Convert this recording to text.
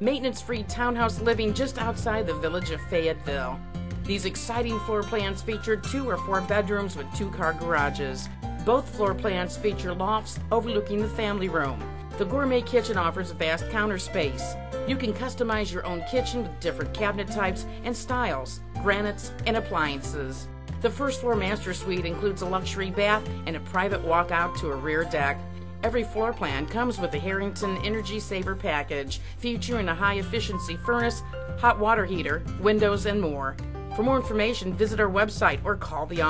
maintenance-free townhouse living just outside the village of Fayetteville. These exciting floor plans feature two or four bedrooms with two-car garages. Both floor plans feature lofts overlooking the family room. The gourmet kitchen offers vast counter space. You can customize your own kitchen with different cabinet types and styles, granites, and appliances. The first floor master suite includes a luxury bath and a private walkout to a rear deck. Every floor plan comes with the Harrington Energy Saver package, featuring a high efficiency furnace, hot water heater, windows, and more. For more information, visit our website or call the